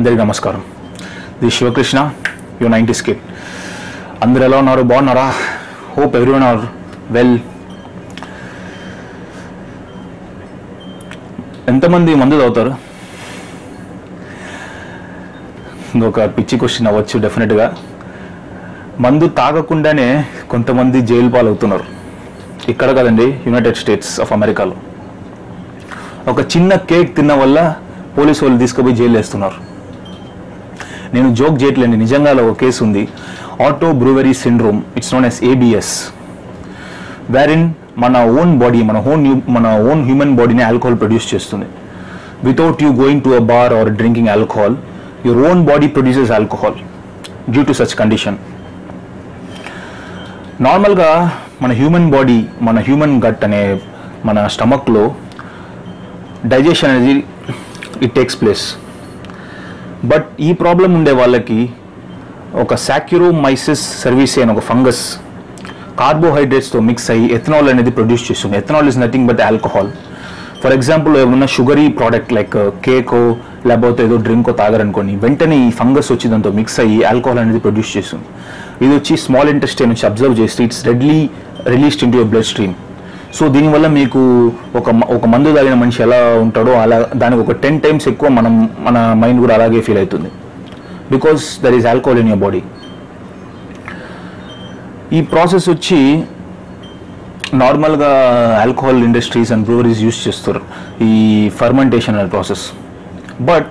అందరికీ నమస్కారం. ఇది శివకృష్ణ యూ నైంటీ స్కిట్ అందరు ఎలా ఉన్నారు? బాగున్నారా? హోప్ ఎవ్రీవన్ ఆర్ వెల్ ఎంతమంది మందు తాగుతారు? ఒక పిచ్చి క్వశ్చన్ అవ్వచ్చు డెఫినెట్గా మందు తాగకుండానే కొంతమంది జైలు పాలవుతున్నారు. ఇక్కడ కదండి యునైటెడ్ స్టేట్స్ ఆఫ్ అమెరికాలో ఒక చిన్న కేక్ తిన్న వల్ల పోలీసు వాళ్ళు తీసుకుపోయి జైలు వేస్తున్నారు. నేను జోక్ చేయట్లేండి నిజంగా ఒక కేసు ఉంది. Auto brewery syndrome it's known as ABS వ్యారిన్ మన ఓన్ బాడీ మన ఓన్ మన ఓన్ హ్యూమన్ బాడీని ఆల్కహాల్ ప్రొడ్యూస్ చేస్తుంది. Without you going to a bar or drinking alcohol your own body produces alcohol due to such condition నార్మల్గా మన human body మన human gut అనే మన స్టమక్లో డైజెషన్ అనేది ఇట్ టేక్స్ ప్లేస్ బట్ ఈ ప్రాబ్లం ఉండే వాళ్ళకి ఒక సాక్యురోమైసిస్ సర్వీస్ అని ఒక ఫంగస్ కార్బోహైడ్రేట్స్తో మిక్స్ అయ్యి ఎథనాల్ అనేది ప్రొడ్యూస్ చేస్తుంది. Ethanol is nothing but alcohol for example ఏమన్నా షుగరీ ప్రోడక్ట్ లైక్ కేకో లేకపోతే ఏదో డ్రింకో తాగారనుకోండి వెంటనే ఈ ఫంగస్ వచ్చి దాంతో మిక్స్ అయ్యి ఆల్కహాల్ అనేది ప్రొడ్యూస్ చేస్తుంది. ఇది వచ్చి స్మాల్ ఇంటెస్టైన్ నుంచి అబ్జర్వ్ చేస్తే it's readily released in your blood stream so దీనివల్ల మీకు ఒక మ- ఒక మందు తాగిన మనిషి ఎలా ఉంటాడో అలా దానికి ఒక టెన్ టైమ్స్ ఎక్కువ మనం మన మైండ్ కూడా అలాగే ఫీల్ అవుతుంది. Because there is alcohol in your body. ఈ ప్రాసెస్ వచ్చి నార్మల్గా alcohol industries and breweries use చేస్తారు. ఈ ఫర్మెంటేషన్ అనే ప్రాసెస్. బట్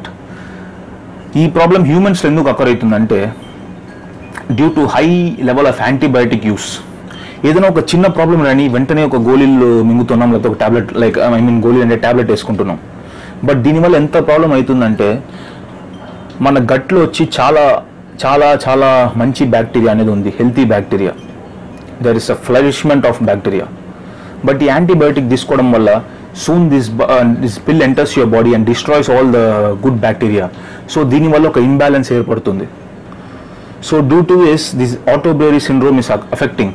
ఈ ప్రాబ్లం హ్యూమన్స్లో ఎందుకు అక్కర్ అవుతుందంటే due to high level of antibiotic use ఏదైనా ఒక చిన్న ప్రాబ్లం రాని వెంటనే ఒక గోళీలు మింగుతున్నాం లేకపోతే ఒక టాబ్లెట్ లైక్ ఐ మీన్ గోళీ అంటే టాబ్లెట్ వేసుకుంటున్నాం. బట్ దీనివల్ల ఎంత ప్రాబ్లం అవుతుందంటే మన గట్లో వచ్చి చాలా చాలా చాలా మంచి బ్యాక్టీరియా అనేది ఉంది. Healthy bacteria there is a flourishment of bacteria but ఈ యాంటీబయోటిక్ తీసుకోవడం వల్ల soon this this pill enters your body and destroys all the good bacteria so దీనివల్ల ఒక ఇంబ్యాలెన్స్ ఏర్పడుతుంది. So due to is this auto brewery syndrome is affecting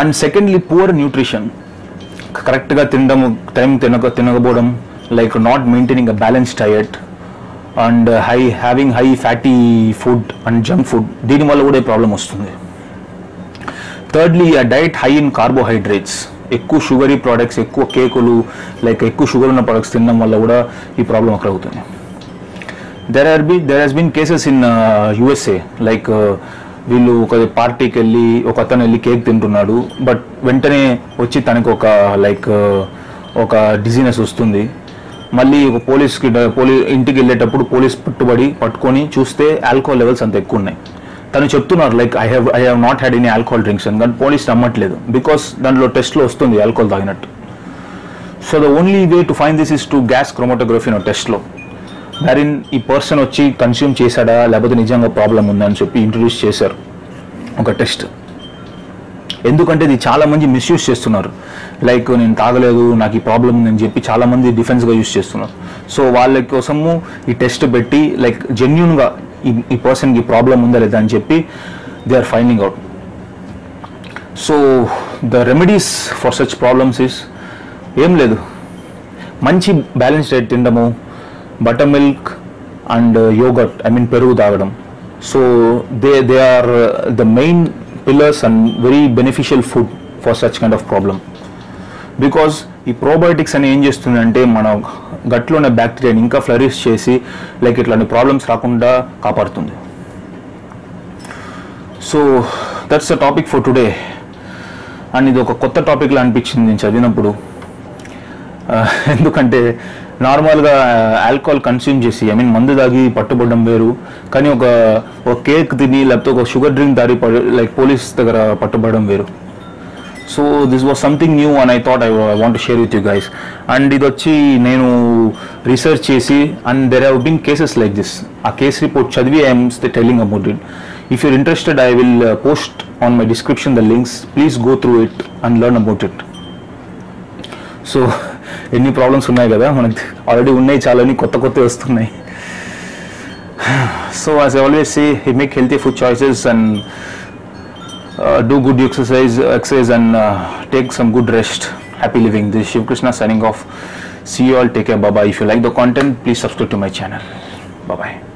and secondly poor nutrition కరెక్ట్గా తినడం time తినక తినకపోవడం like not maintaining a balance diet and high having high fatty food and junk food దీనివల్ల కూడా problem వస్తుంది. Thirdly ఆ diet high in carbohydrates ఎక్కువ sugary products ఎక్కువ కేకులు లైక్ ఎక్కువ షుగర్ ఉన్న ప్రోడక్ట్స్ తినడం వల్ల కూడా ఈ ప్రాబ్లం అక్కడ అవుతుంది. There are be there has been cases in USA like వీళ్ళు ఒక పార్టీకి వెళ్ళి ఒక అతను వెళ్ళి కేక్ తింటున్నాడు. బట్ వెంటనే వచ్చి తనకు ఒక లైక్ ఒక డిజీనెస్ వస్తుంది. మళ్ళీ ఒక పోలీస్కి పోలీ ఇంటికి వెళ్ళేటప్పుడు పోలీస్ పట్టుబడి పట్టుకొని చూస్తే ఆల్కహాల్ లెవెల్స్ అంత ఎక్కువ ఉన్నాయి. తను చెప్తున్నారు like I have I have not had any alcohol drinks అని. కానీ పోలీస్ నమ్మట్లేదు. బికాస్ దాంట్లో టెస్ట్లో వస్తుంది ఆల్కహాల్ తాగినట్టు. So the only way to find this is to gas chromatography no టెస్ట్లో దారిన్ ఈ పర్సన్ వచ్చి కన్స్యూమ్ చేశాడా? లేకపోతే నిజంగా ప్రాబ్లం ఉందని చెప్పి ఇంట్రడ్యూస్ చేశారు. ఒక టెస్ట్ ఎందుకంటే ఇది చాలామంది మిస్యూజ్ చేస్తున్నారు. లైక్ నేను తాగలేదు నాకు ఈ ప్రాబ్లం ఉందని చెప్పి చాలా మంది డిఫెన్స్గా యూజ్ చేస్తున్నారు. సో వాళ్ళ కోసము ఈ టెస్ట్ పెట్టి లైక్ జెన్యున్గా ఈ ఈ పర్సన్కి ప్రాబ్లం ఉందా లేదా అని చెప్పి they are finding out so the remedies for such problems is ఏం లేదు. మంచి బ్యాలెన్స్ డైట్ తినడము butter milk and yogurt I mean పెరుగు తాగడం so they they are the main pillars and very beneficial food for such kind of problem because ఈ probiotics అని ఏం చేస్తుందంటే మన గట్లో ఉన్న బ్యాక్టీరియాని ఇంకా ఫ్లరిష్ చేసి లైక్ ఇట్లాంటి ప్రాబ్లమ్స్ రాకుండా కాపాడుతుంది. So that's the topic for today and ఇది ఒక కొత్త టాపిక్లా అనిపించింది నేను చదివినప్పుడు. Uh, ఎందుకంటే నార్మల్గా ఆల్కహాల్ కన్స్యూమ్ చేసి ఐ మీన్ మందు తాగి పట్టుబడడం వేరు. కానీ ఒక ఒక కేక్ తిని లేకపోతే ఒక షుగర్ డ్రింక్ దారి లైక్ పోలీస్ దగ్గర పట్టుబడడం వేరు. So this was something new and I thought I want share with you guys and ఇది వచ్చి నేను రీసెర్చ్ చేసి and there have been cases like this ఆ కేస్ రిపోర్ట్ చదివి I'm telling about it if you're interested I will post on my description the links please go through it and learn about it so ఎన్ని problems ఉన్నాయి కదా మనకి already ఉన్నాయి చాలని కొత్త కొత్త వస్తున్నాయి so as always see he make healthy food choices and do good exercise exercise and uh, take some good rest happy living this is shiv krishna signing off see you all take care bye bye if you like the content please subscribe to my channel bye